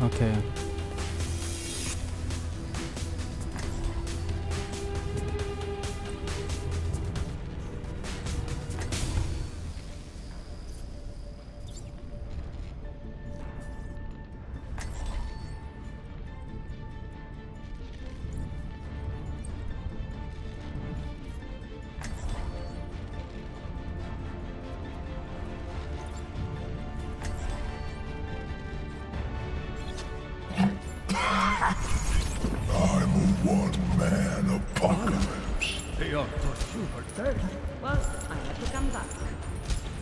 Okay. Pursuer said. Well, I had to come back.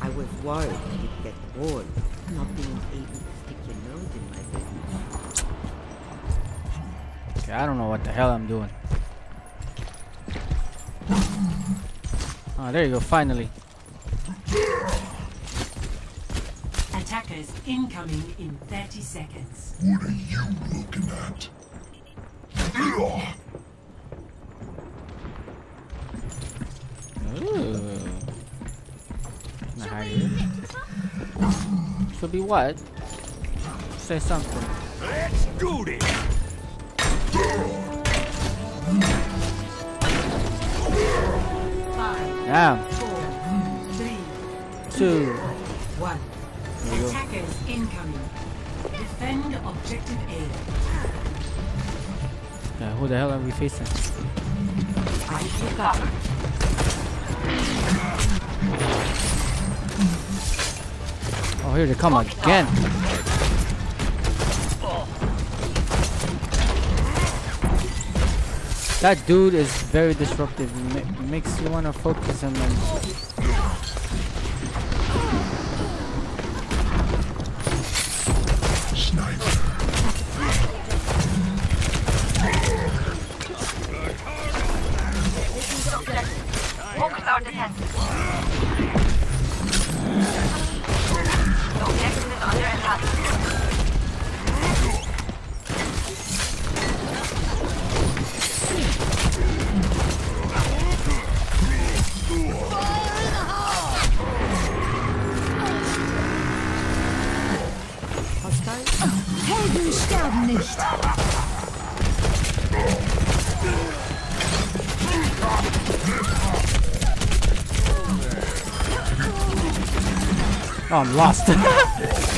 I was worried you'd get bored, not being able to stick your nose in my business. Okay, I don't know what the hell I'm doing. Oh, there you go, finally. Attackers incoming in 30 seconds. What are you looking at? Ooh. Can I hide? Should be what? Say something. Let's do this. Five, Damn. four, three, Two. one. There go. Attackers incoming. Defend objective A. Yeah, who the hell are we facing? I took up. Oh, here they come again. That dude is very disruptive. Ma- makes you wanna focus him and oh, I'm lost.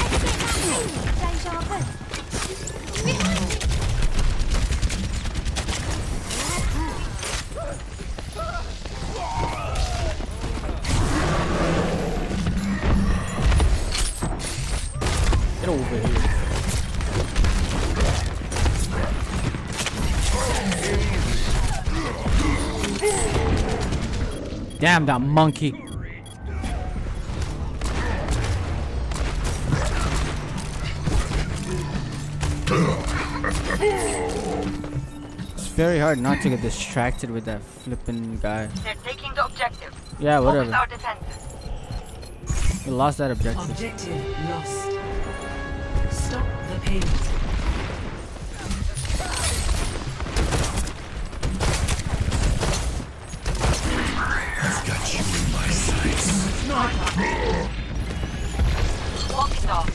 Get over here. Damn that monkey. Very hard not to get distracted with that flipping guy. They're taking the objective. Yeah, whatever. our defenses. We lost that objective. Objective lost. Stop the payload. I've got you in my sights. Walk it off.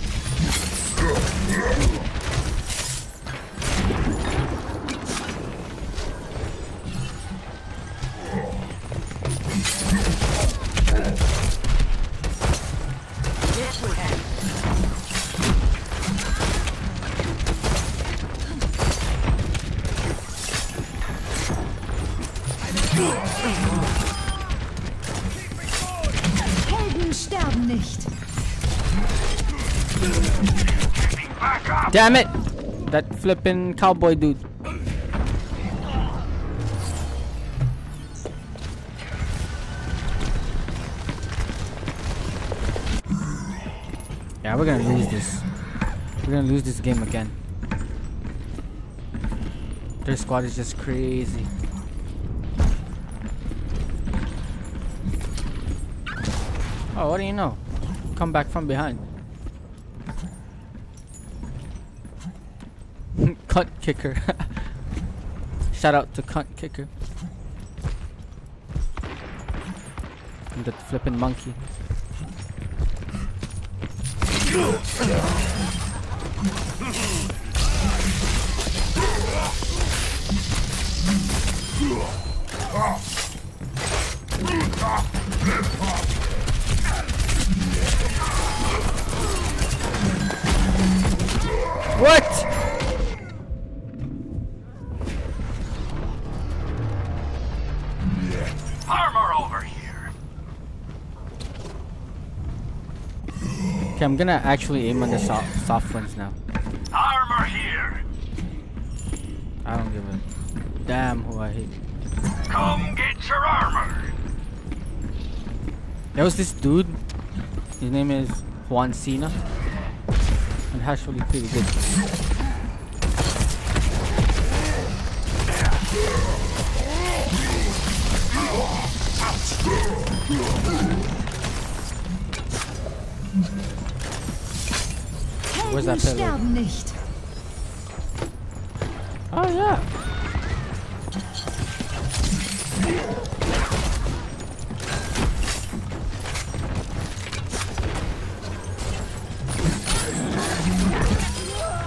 Helden sterben nicht. Damn it! That flipping cowboy dude. Yeah, we're gonna lose this. We're gonna lose this game again. Their squad is just crazy. Oh, what do you know? Come back from behind. Cunt kicker. Shout out to cunt kicker. And that flipping monkey. What? Armor over here. Okay, I'm gonna actually aim on the soft, soft ones now. Armor here. I don't give a damn who I hit. Come get your armor. There was this dude. His name is Juan Cena. And actually pretty good. Where's that Helden pillar? Oh yeah.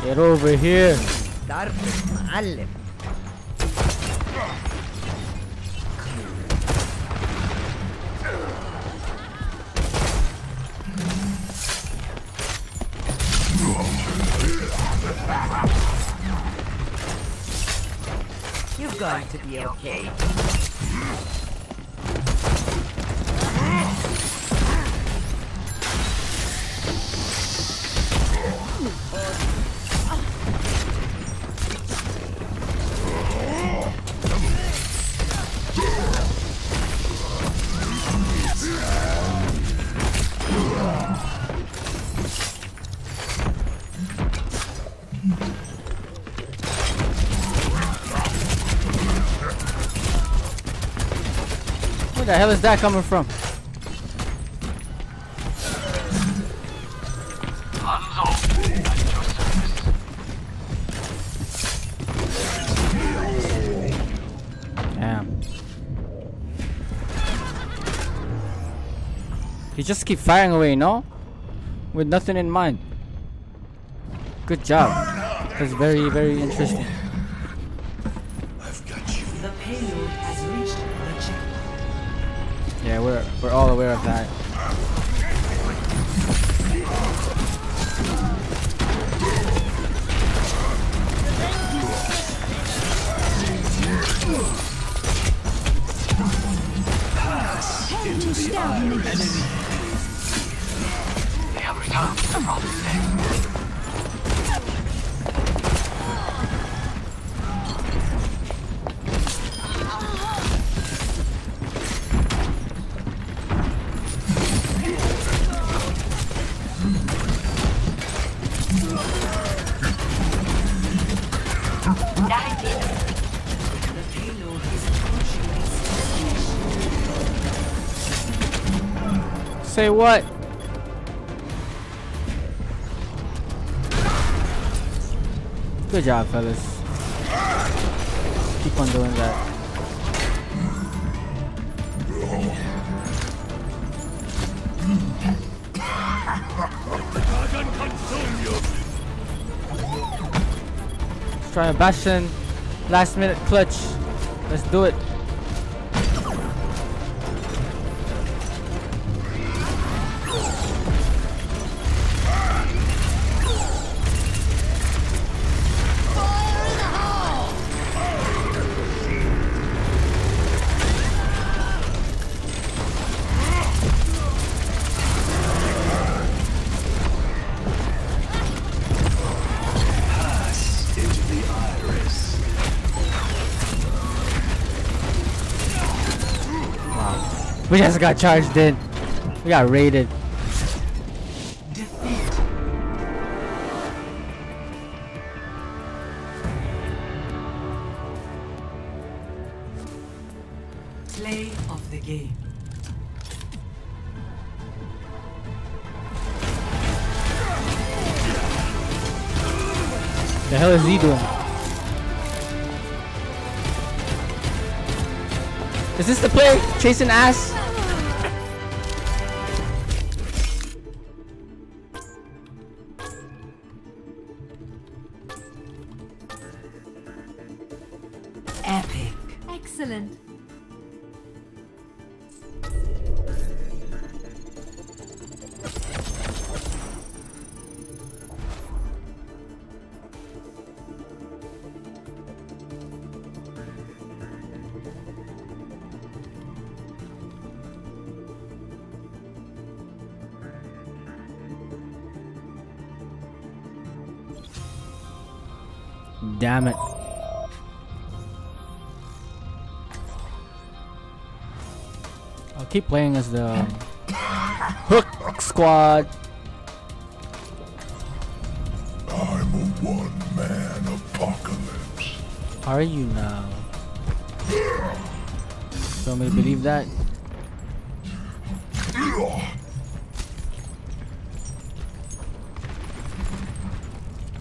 Get over here. ضرب معلم You're going to be okay. The hell is that coming from? Hanzo. At your service. Damn. You just keep firing away, no? With nothing in mind. Good job. That's very, very interesting. I've got you. Yeah, we're we're all aware of that. Helden sterben nicht. They have returned Say what? Good job, fellas. Keep on doing that. Let's try a Bastion last minute clutch. Let's do it. We just got charged in. We got raided. defeat. Play of the game. The hell is he doing? Is this the play? Chasing ass? Damn it. I'll keep playing as the um, Hook Squad. I'm a one-man apocalypse. Are you now? Want me to believe that?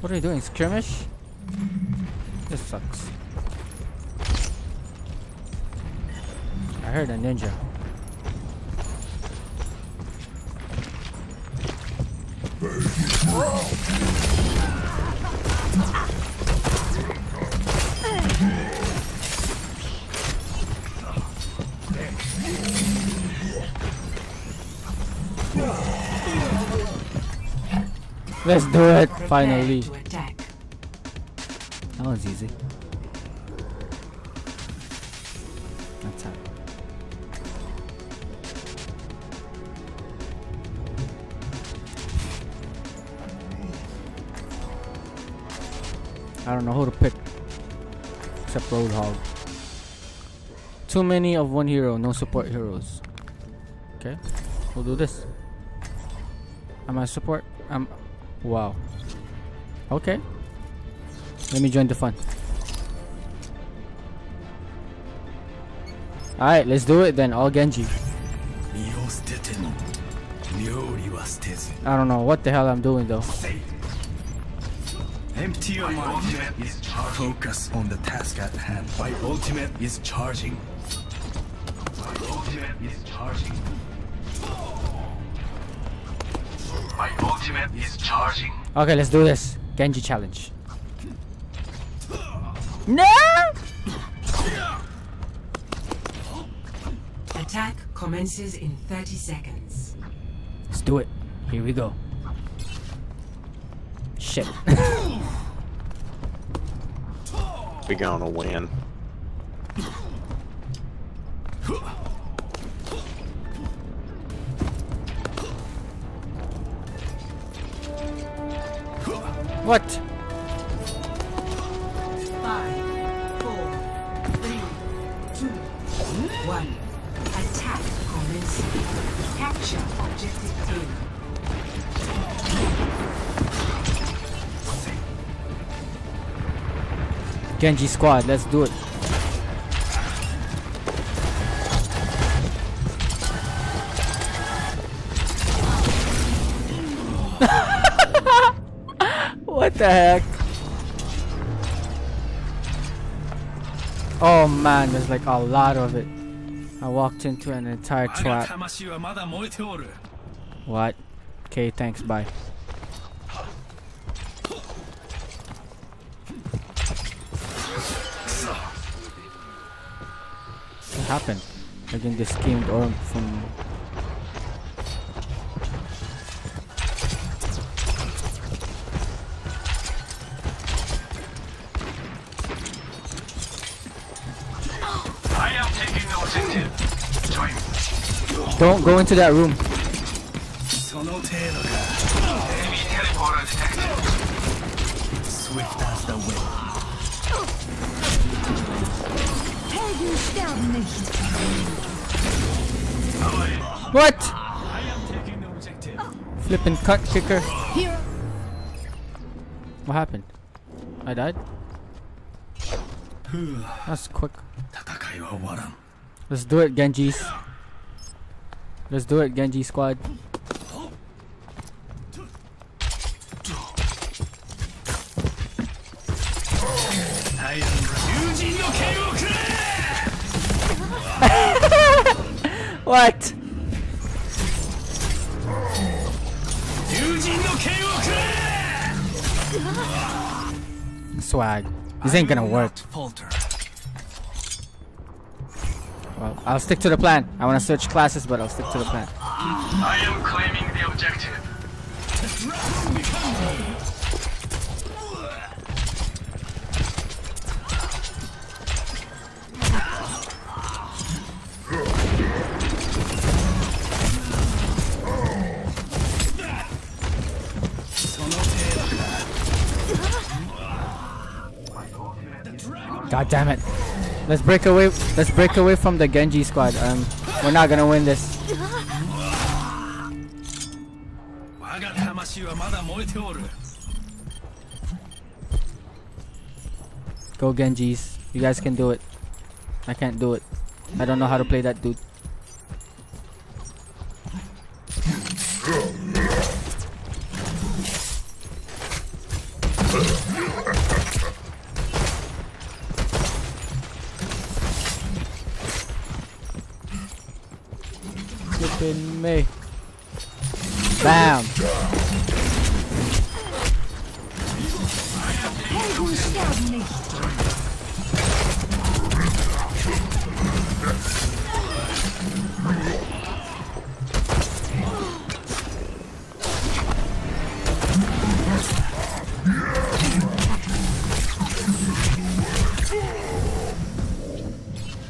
What are you doing? Skirmish? This sucks. I heard a ninja. Let's do it finally. Easy. That's it. I don't know who to pick except Roadhog. Too many of one hero, no support heroes. Okay, we'll do this. Am I support? I'm. Wow. Okay. Let me join the fun. Alright, let's do it then, all Genji. I don't know what the hell I'm doing though. Empty your mind. Is Focus on the task at hand. My ultimate is charging. My ultimate is charging. My ultimate is charging. Okay, let's do this. Genji challenge. No! Attack commences in 30 seconds. Let's do it. Here we go. Shit. We gonna win. what? Genji squad, let's do it. what the heck? Oh man, there's like a lot of it. I walked into an entire trap. What? Okay, thanks, bye. What happened? I think they skimmed or from Don't go into that room. Swift as the wind. What? I am taking the objective. Flipping cut kicker. Here. What happened? I died? That's quick. Let's do it, Genjis. Let's do it, Genji squad. what? Swag. This ain't gonna work. Falter. Well, I'll stick to the plan. I want to switch classes, but I'll stick to the plan. I am claiming the objective. God damn it. Let's break away. Let's break away from the Genji squad. Um, we're not gonna win this. Go Genjis. You guys can do it. I can't do it. I don't know how to play that dude.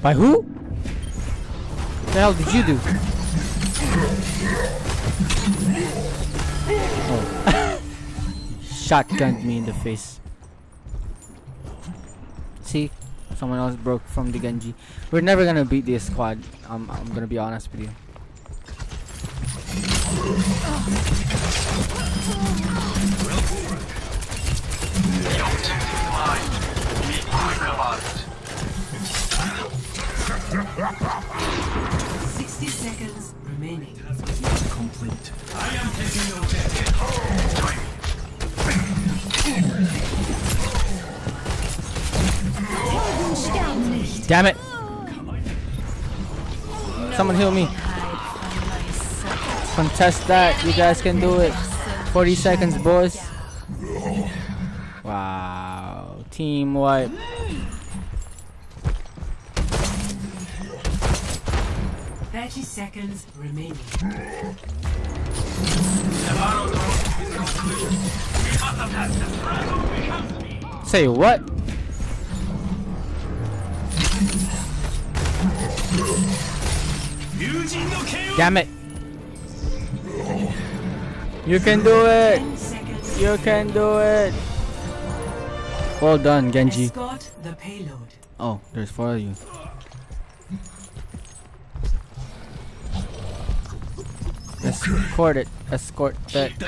By who? What the hell did you do? Oh. Shotgunned me in the face. See? Someone else broke from the Genji. We're never gonna beat this squad. I'm, I'm gonna be honest with you. 60 seconds remaining. complete I am taking the objective. Join me. Helden sterben nicht. Damn it! Someone heal me. Contest that. You guys can do it. 40 seconds, boys. Wow. Team wipe. Thirty seconds remaining. Say what? Damn it. You can do it. You can do it. Well done, Genji. Escort the payload. Oh, there's four of you. Escort it. Escort that. Keep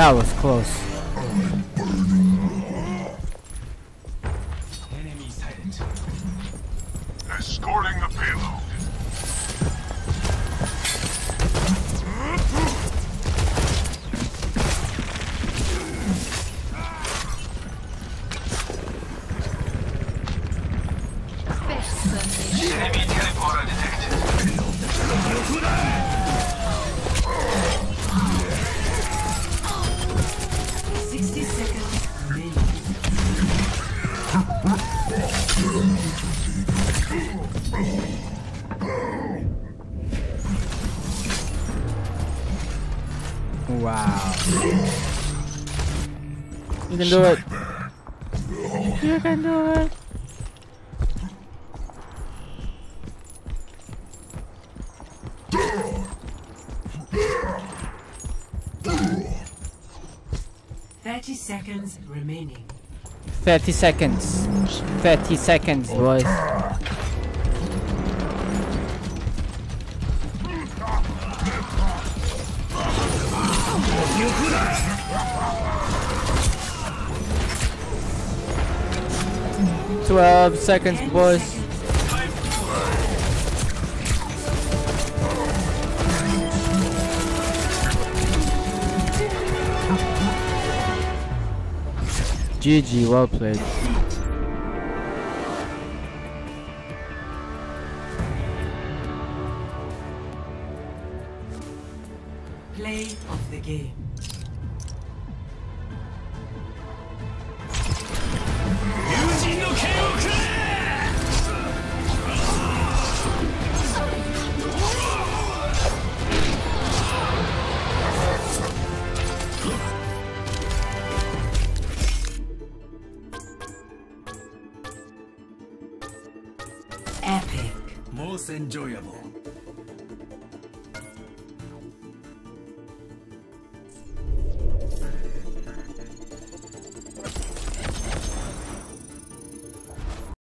that was close. Enemy sighted. Escorting the payload. Enemy teleporter detected. Can do it. You can do it. Thirty seconds remaining. 30 seconds. 30 seconds, boys. Twelve seconds, boys. GG, well played. Play of the game.